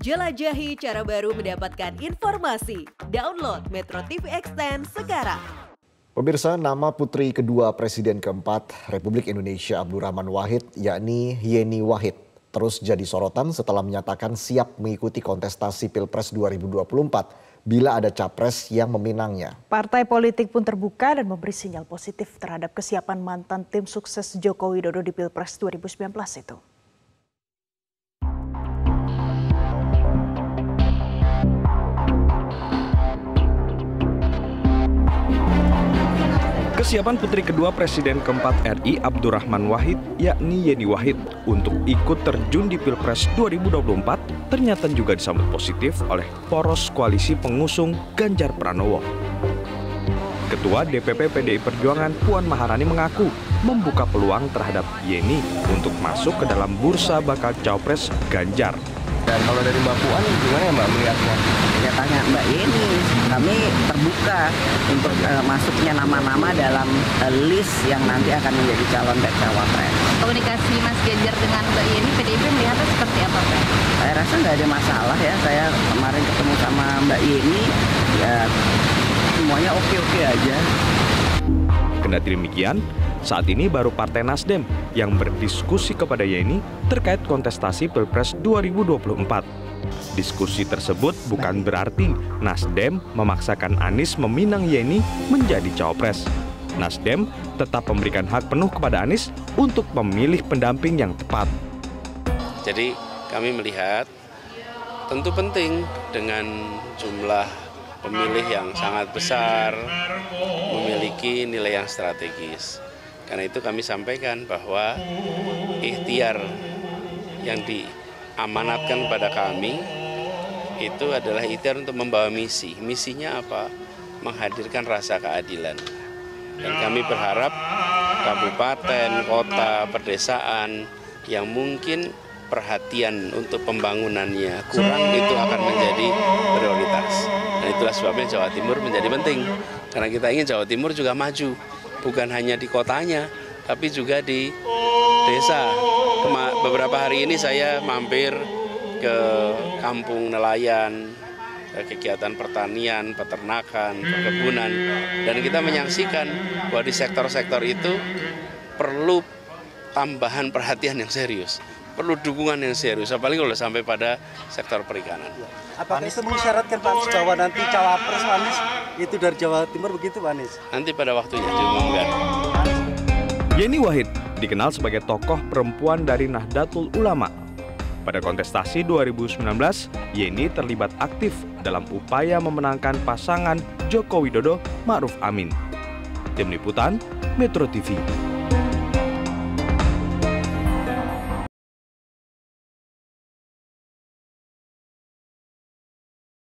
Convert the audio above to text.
Jelajahi cara baru mendapatkan informasi. Download Metro TV Extend sekarang. Pemirsa, nama putri kedua Presiden keempat Republik Indonesia Abdurrahman Wahid yakni Yeni Wahid terus jadi sorotan setelah menyatakan siap mengikuti kontestasi Pilpres 2024 bila ada capres yang meminangnya. Partai politik pun terbuka dan memberi sinyal positif terhadap kesiapan mantan tim sukses Joko Widodo di Pilpres 2019 itu. Kesiapan putri kedua Presiden keempat RI Abdurrahman Wahid, yakni Yeni Wahid, untuk ikut terjun di Pilpres 2024 ternyata juga disambut positif oleh poros koalisi pengusung Ganjar Pranowo. Ketua DPP PDI Perjuangan Puan Maharani mengaku membuka peluang terhadap Yeni untuk masuk ke dalam bursa bakal cawapres Ganjar dan kalau dari Mbak Puan gimana ya Mbak melihatnya? Ya tanya Mbak Yeni, kami terbuka untuk uh, masuknya nama-nama dalam uh, list yang nanti akan menjadi calon dan cawapres. Komunikasi Mas Ganjar dengan Mbak Yeni, PDIP melihatnya seperti apa Pak? Saya rasa nggak ada masalah ya. Saya kemarin ketemu sama Mbak Yeni, ya semuanya oke-oke aja. Kendati demikian, saat ini baru Partai Nasdem yang berdiskusi kepada Yeni terkait kontestasi Pilpres 2024. Diskusi tersebut bukan berarti Nasdem memaksakan Anies meminang Yeni menjadi cawapres. Nasdem tetap memberikan hak penuh kepada Anies untuk memilih pendamping yang tepat. Jadi kami melihat tentu penting dengan jumlah pemilih yang sangat besar, memiliki nilai yang strategis. Karena itu kami sampaikan bahwa ikhtiar yang diamanatkan pada kami itu adalah ikhtiar untuk membawa misi. Misinya apa? Menghadirkan rasa keadilan. Dan kami berharap kabupaten, kota, perdesaan yang mungkin perhatian untuk pembangunannya kurang itu akan menjadi prioritas. Dan itulah sebabnya Jawa Timur menjadi penting. Karena kita ingin Jawa Timur juga maju bukan hanya di kotanya, tapi juga di desa. Beberapa hari ini saya mampir ke kampung nelayan, ke kegiatan pertanian, peternakan, perkebunan, dan kita menyaksikan bahwa di sektor-sektor itu perlu tambahan perhatian yang serius perlu dukungan yang serius, apalagi kalau sampai pada sektor perikanan. Apakah itu mengisyaratkan Pak bahwa nanti cawapres Anies itu dari Jawa Timur begitu Pak Anies? Nanti pada waktunya diumumkan. Yeni Wahid dikenal sebagai tokoh perempuan dari Nahdlatul Ulama. Pada kontestasi 2019, Yeni terlibat aktif dalam upaya memenangkan pasangan Joko Widodo Ma'ruf Amin. Tim Liputan, Metro TV.